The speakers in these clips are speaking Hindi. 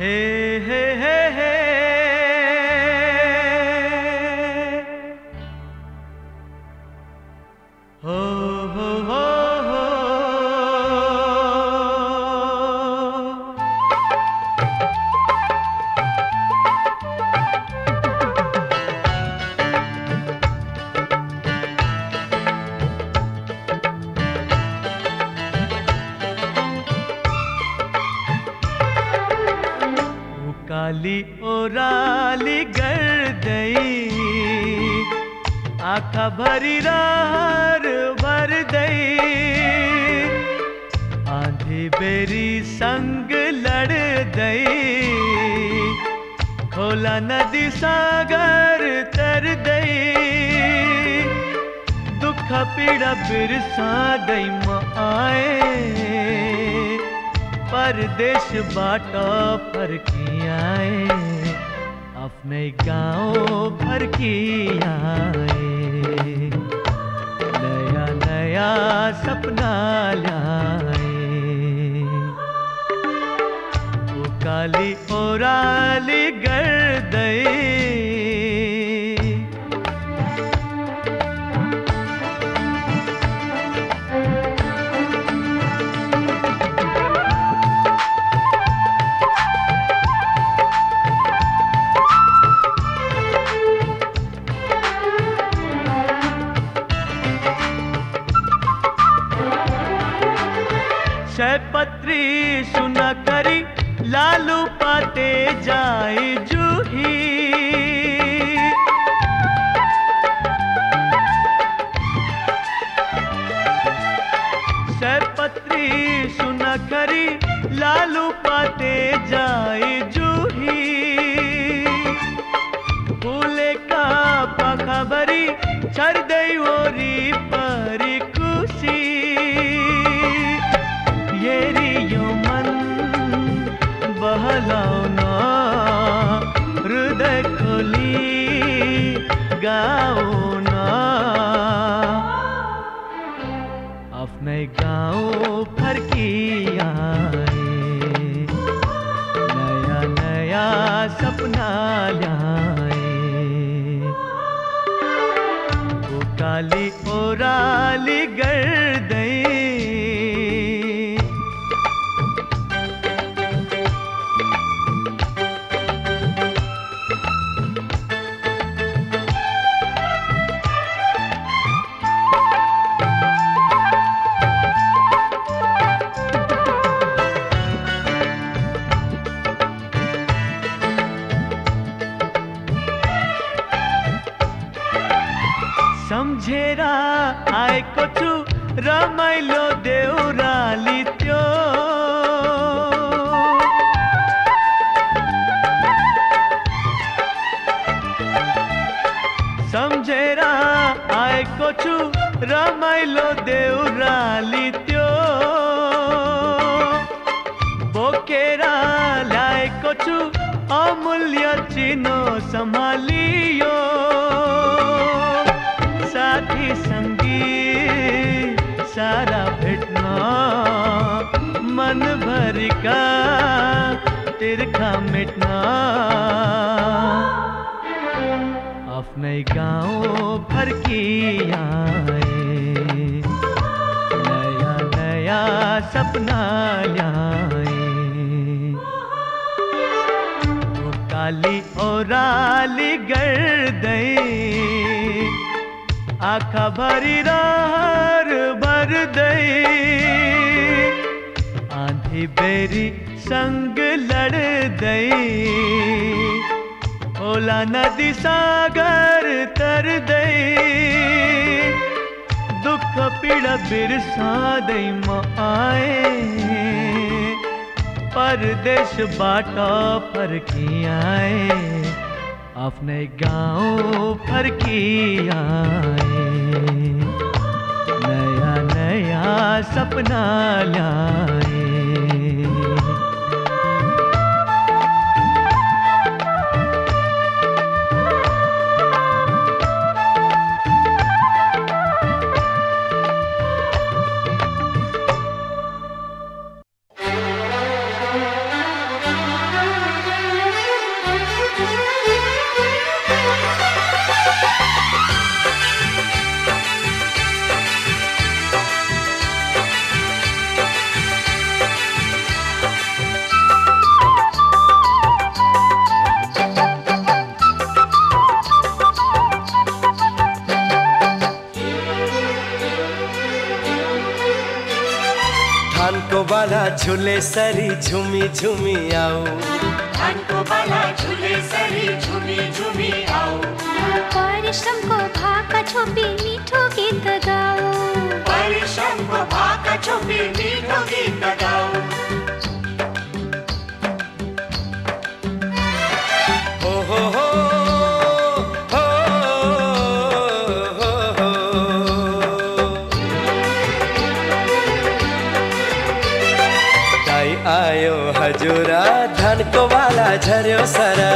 हे हे हे शैपत्री सुना करी लालू पाते जाए जूही चिनो संभालियो। साथी संगी, सारा भेटना मन भर का तिरखा मिटना। अपने गाँव भर की आए नया नया सपना लाए गर्दई, आखा भरी रार भर दई। आंधी बेरी संग लड़ दई, ओला नदी सागर तर दई। दुख पीड़ा बिरसा दई आए, परदेश बाटा पर की आए। अपने गाँव पर की आए नया नया सपना लाए। झूले सरी झुमी झुमी आओ। को बाला झूले सरी झूमी झूमी आओ। परिश्रम को भाका छोपी मीठो गीत गाओ। परिश्रम को भाका छोपी मीठो गीत गाओ। serio, serio.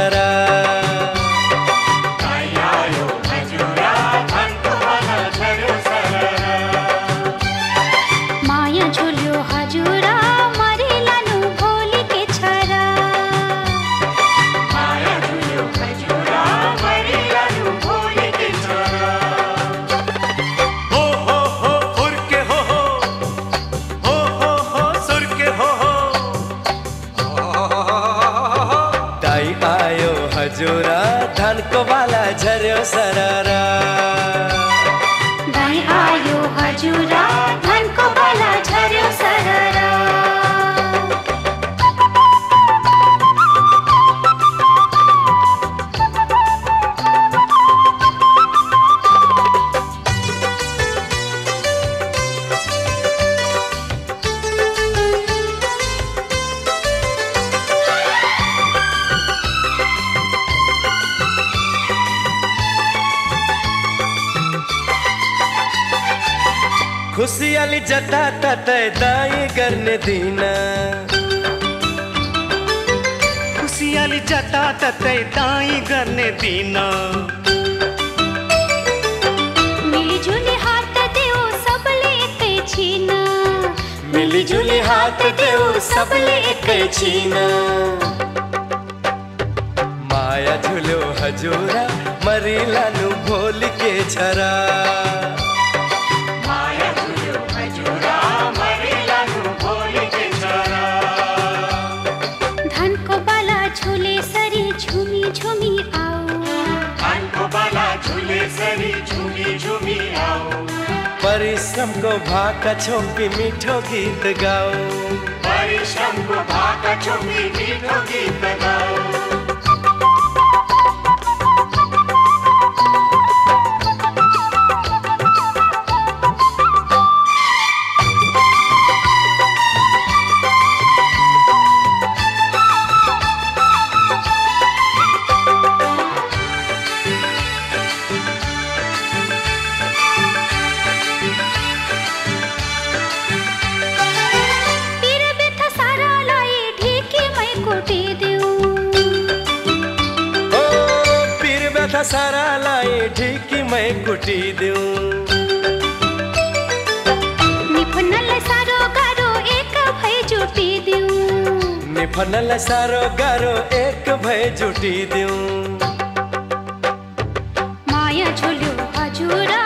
गाओ। परिश्रम को भाका ठुमी मीठो गीत गाओ। फनल सारो गारो एक भय जुटी दू माया झुलू हजूरा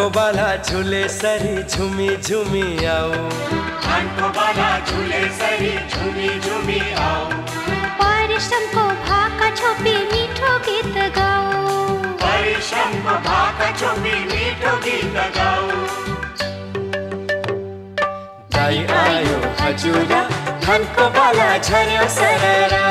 को बाला झूले सरी झूमी झूमी आओ को बाला झूले सरी झूमी झूमी आओ परिश्रम को भाका छोपी शम्भ भाका चुम्बी मिठो गीत गाऊ दाई आयो हजुर धनको बाला झर्यो सररा।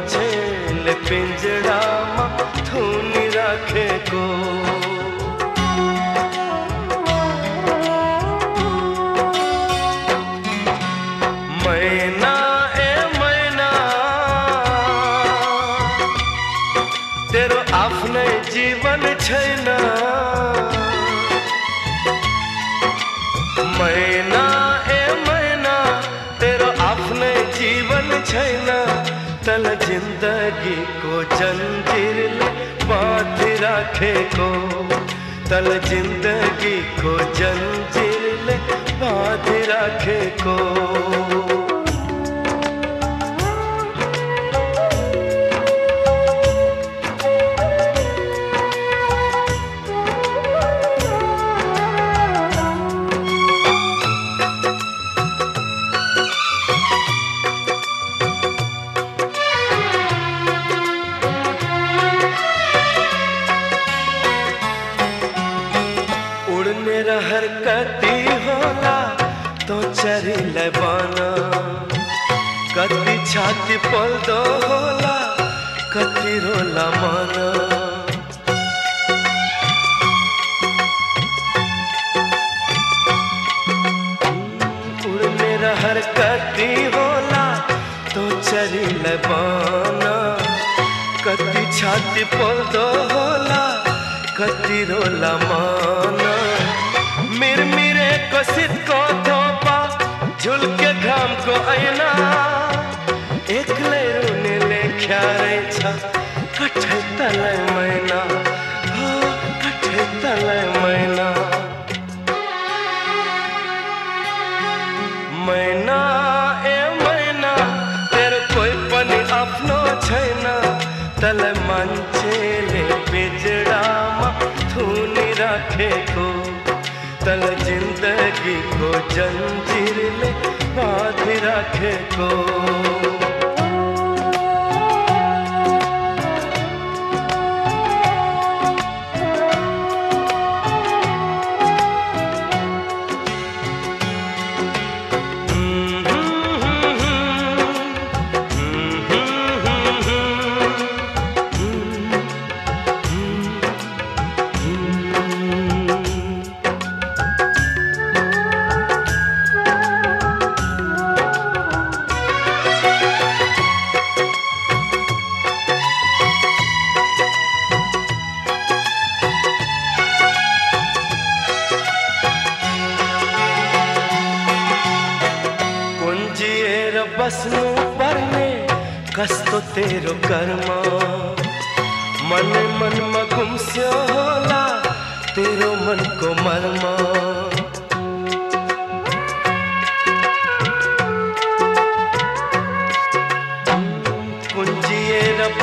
मान्छेले पिंजरा थुनी बाँधि ज़िंदगी तल जंजीर में बाँध राखेको उड्ने छाती पल्दो होला कति रोला मन। कति होला तो चरिलै बन। कति छाती पल्दो होला कति रोला मन। मिरमिरे कसितको थोपा झुल्के घामको ऐना। एक्लै रुने कठै तलै मैना तलै मैना। मैना, ए मैना, तेरो कोही पनि आफ्नो छैन तल मान्छेले पिजडामा थुनी राखेको तल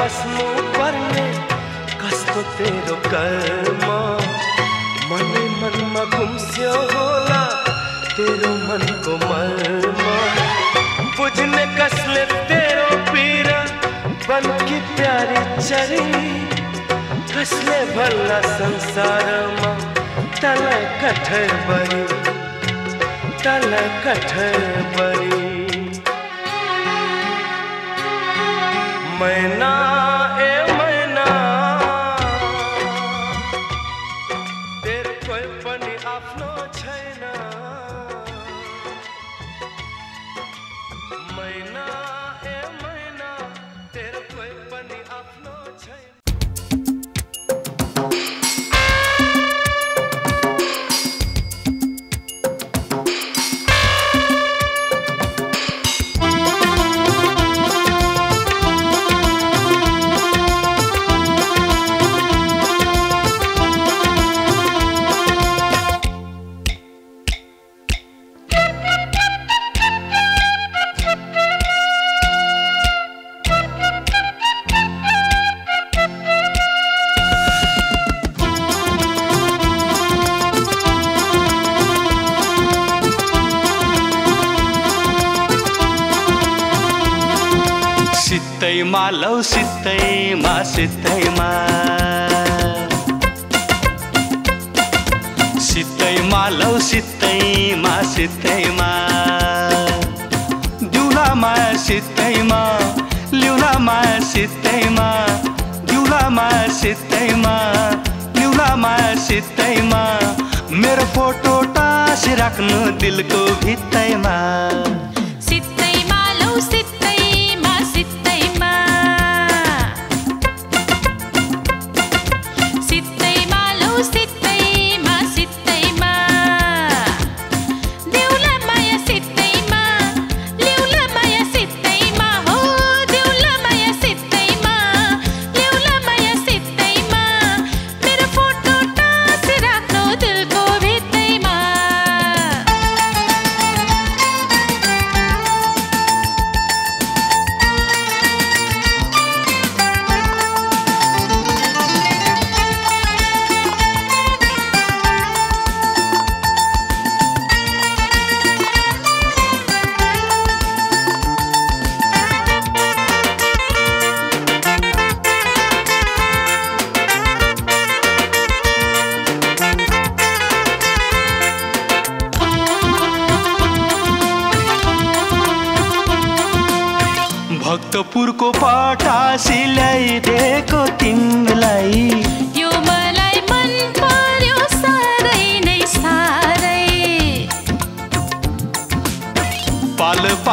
बस्नु पर्ने कस्तो तेरो कर्म। मनै होला, तेरो मनको मर्म। कसले तेरो पीरा प्यारी चरी। कसले तल कठर बरी। तल कठर बरी। मैना सितैमा सितैमा। सितैमा लौ सितैमा सितैमा। दिउलामा सितैमा लिउलामा सितैमा। दिउलामा सितैमा लिउलामा सितैमा। मेरो फोटो टाँसी राख्नु दिलको भित्तैमा। सितैमा लौ सित्तै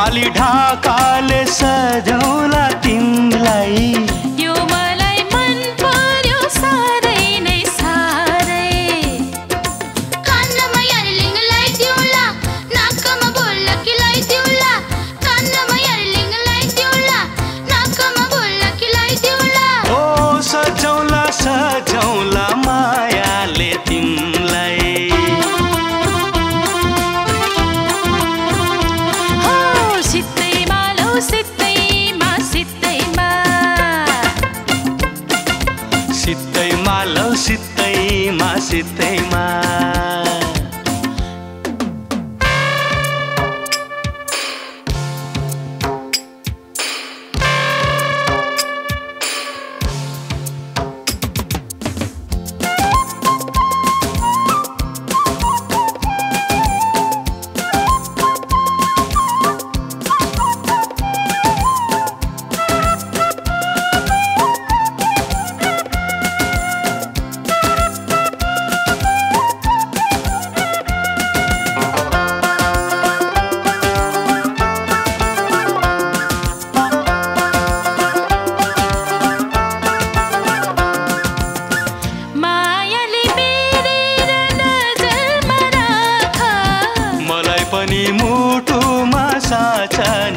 खाली ढाकाले सजवला तिमलाई time.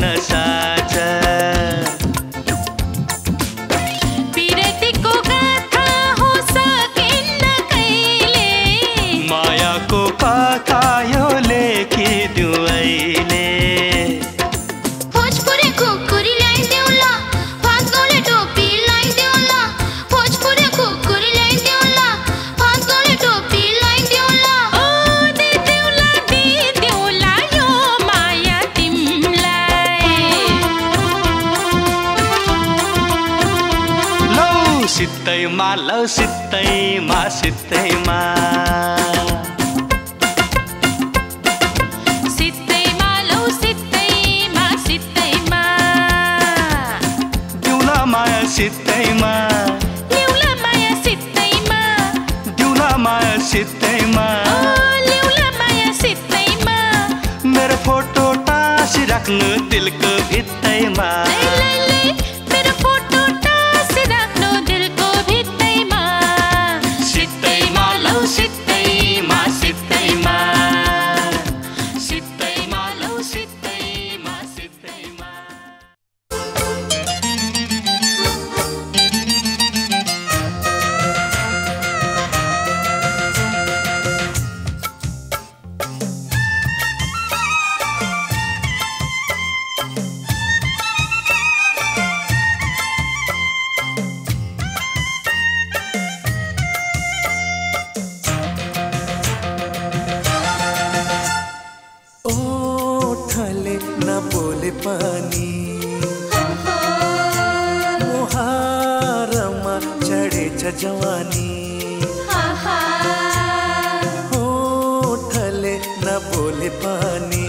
जवानी। होठल न बोले पानी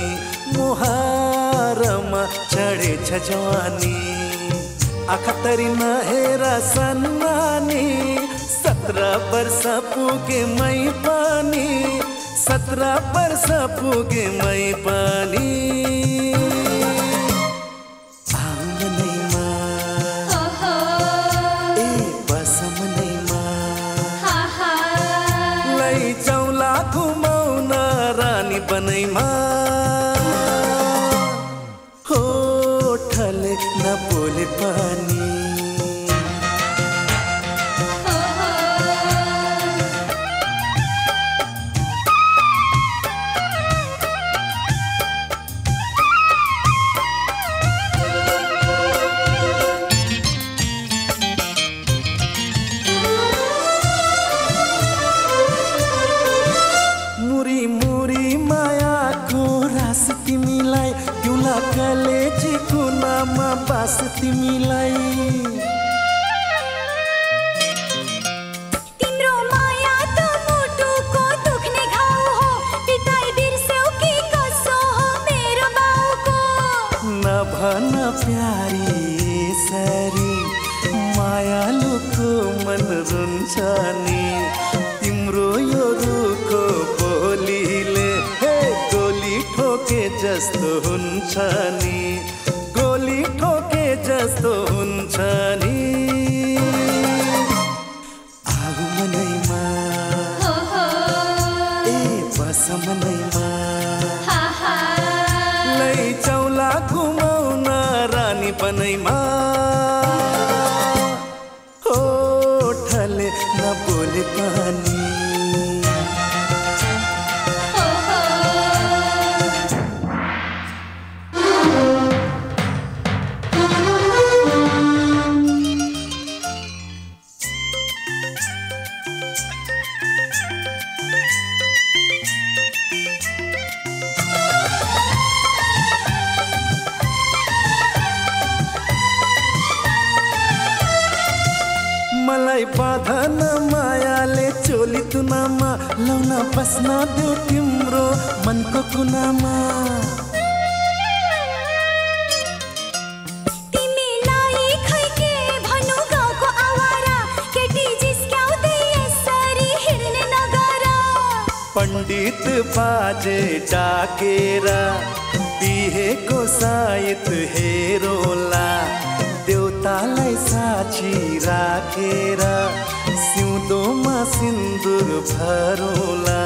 मुहारम चढ़े छ जवानी। अखतरी महेरा सन्मानी सत्रह पर सपू के मई पानी सत्रह पर सपू के मई पानी। प्यारी सारी माया लुको मन रुन्छानी तिम्रो यो रुखो बोलीले, हे गोली ठोके जस्तो हुन्छ हेरोला देउतालाई साँची राखेर सिउँदोमा सिन्दुर भरोला।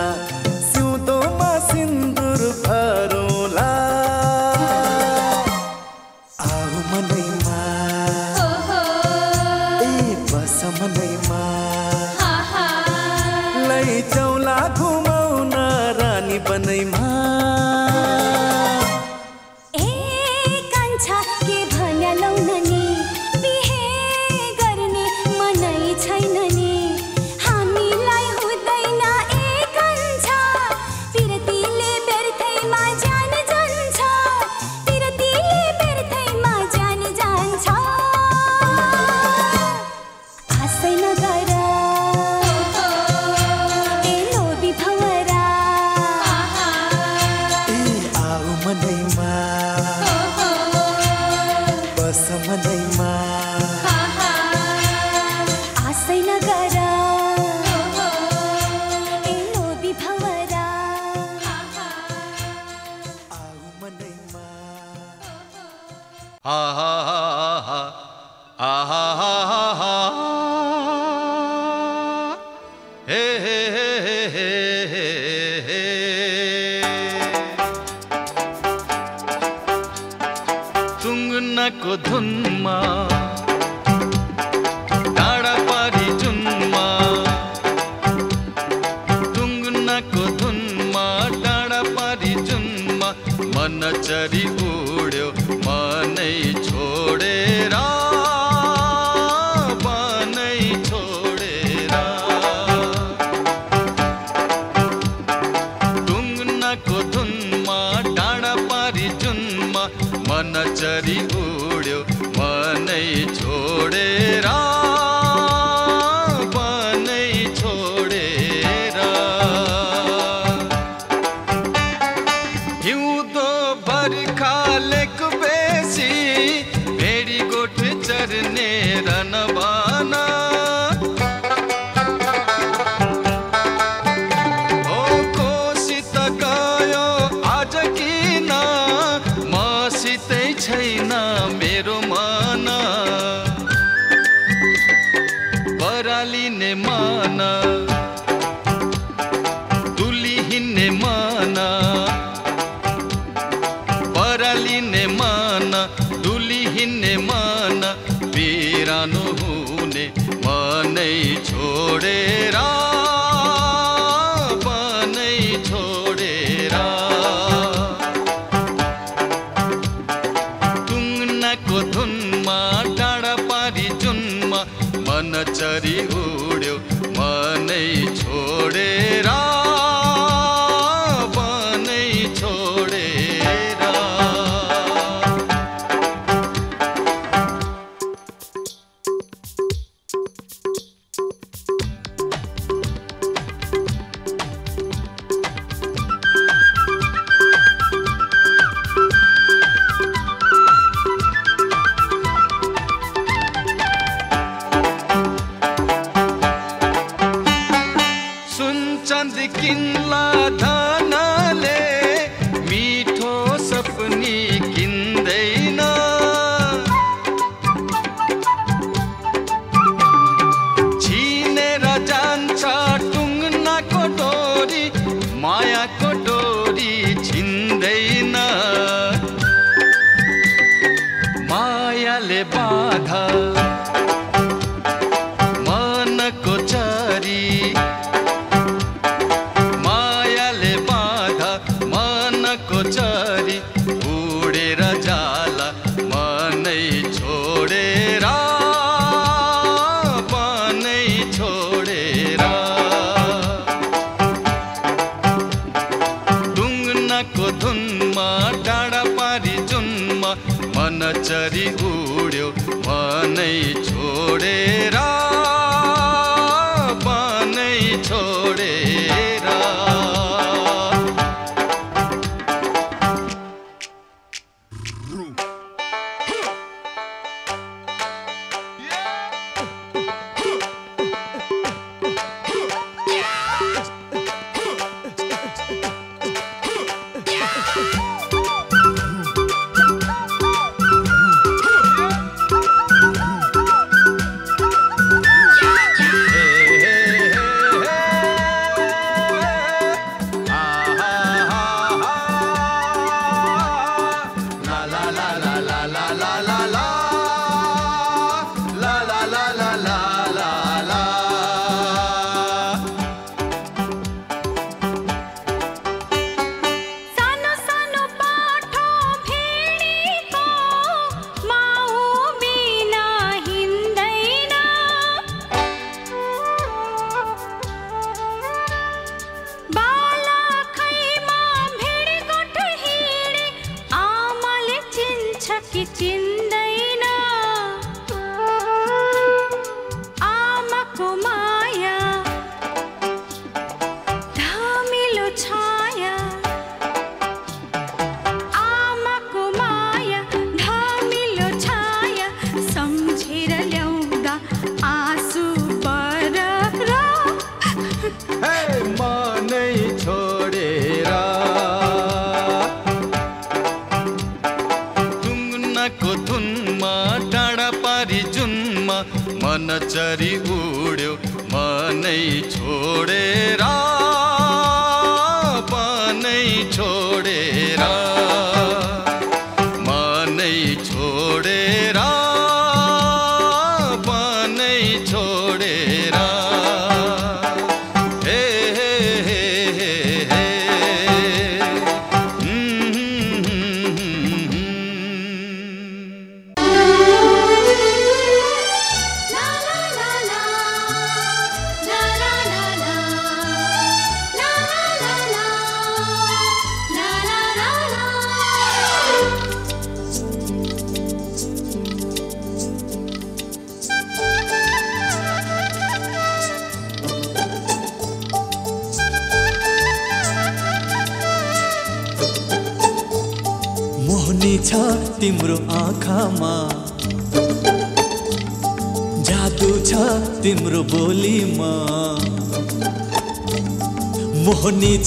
नहीं छोड़े।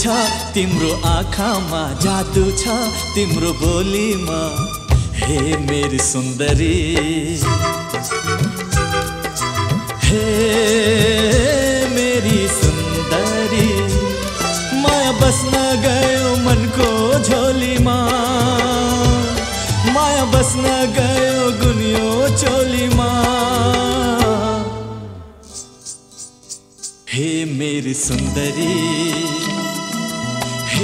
तिम्रो आँखामा जादु छ, तिम्रो बोलीमा, हे मेरी सुंदरी हे मेरी सुंदरी माया बस्न गयो मन को झोली माया बस्न गयो गुनियो चोली हे मेरी सुंदरी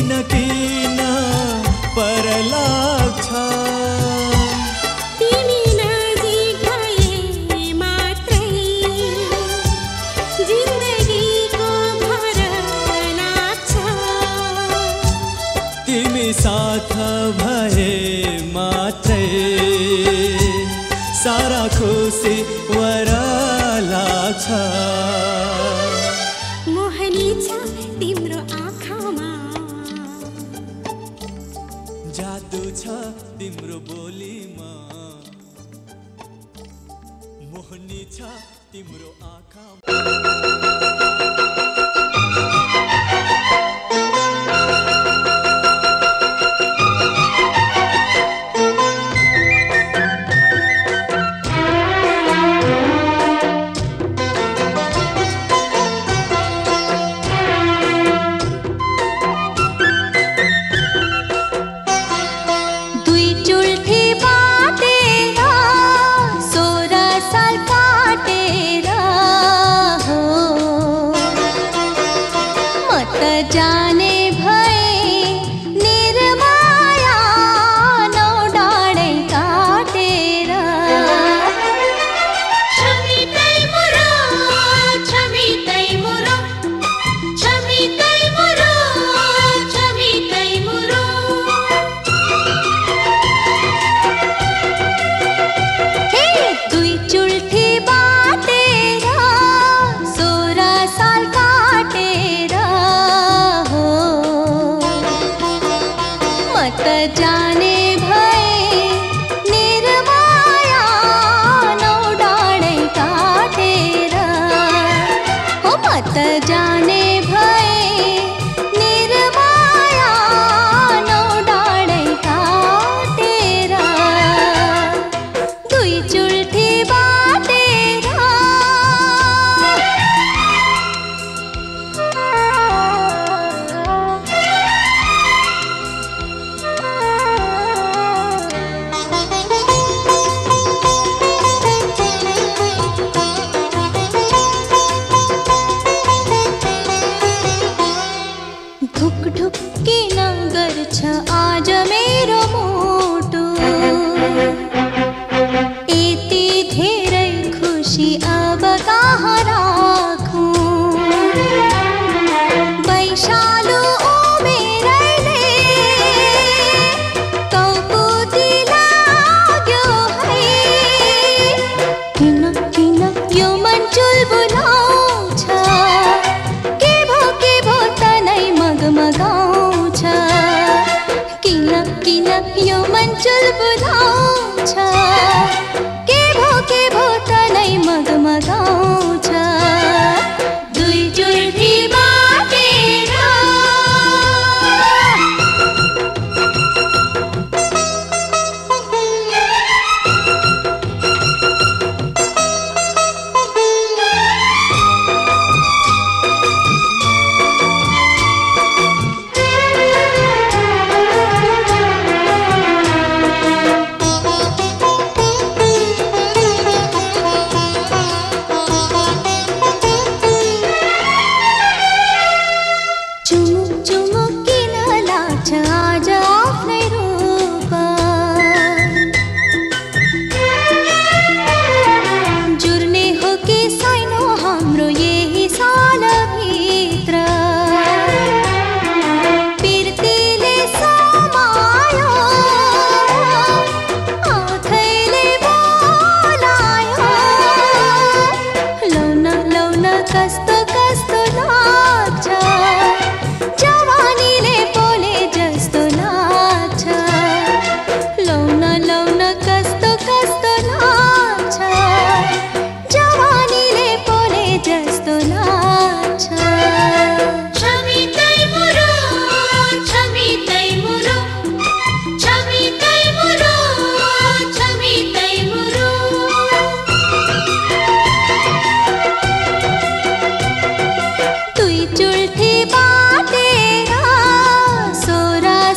की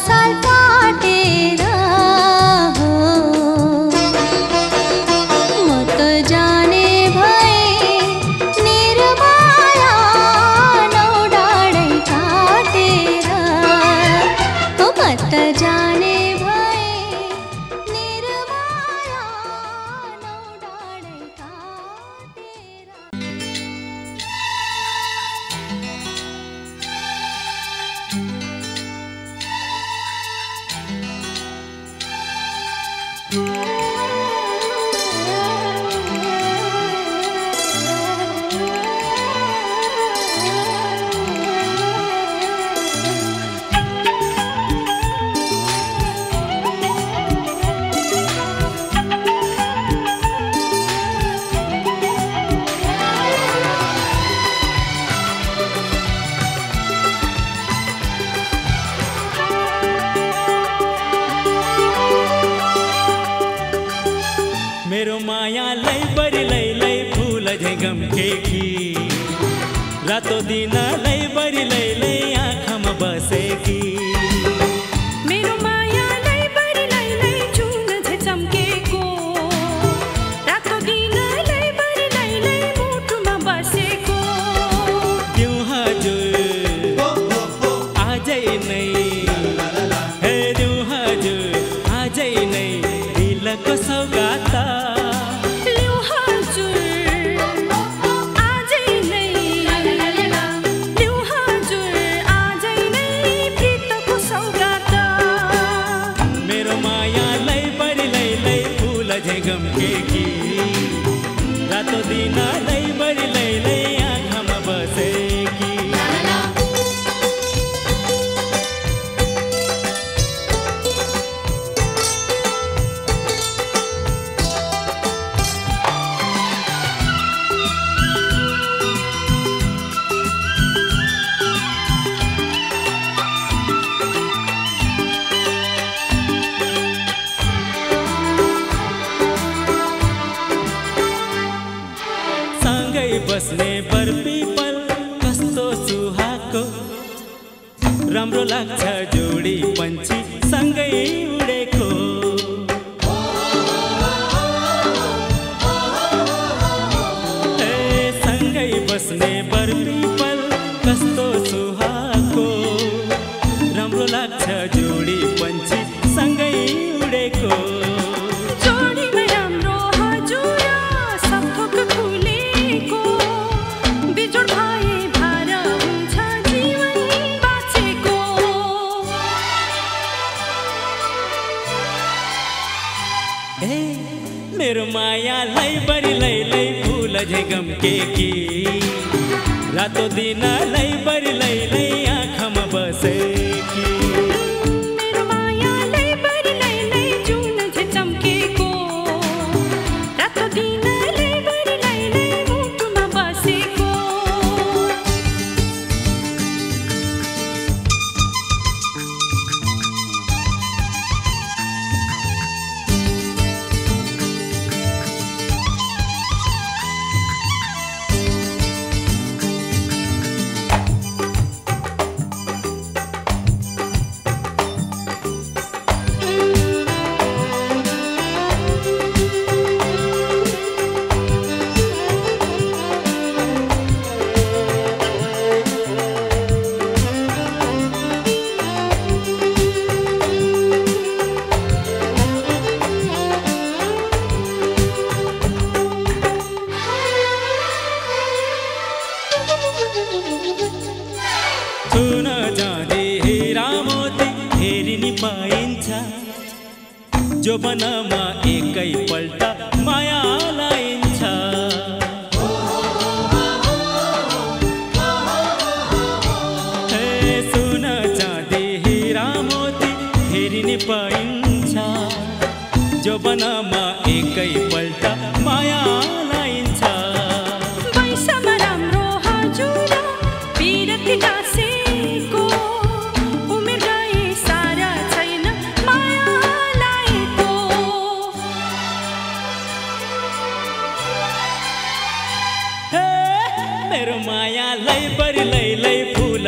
salvar. ಕೇಕಿ ರತದಿನ ದೈ दिनलाई बरिलैलै आँखामा बसेकी।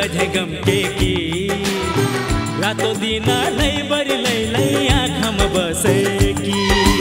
झगमके की रातों दिन नहीं बरी लै लै बसे की।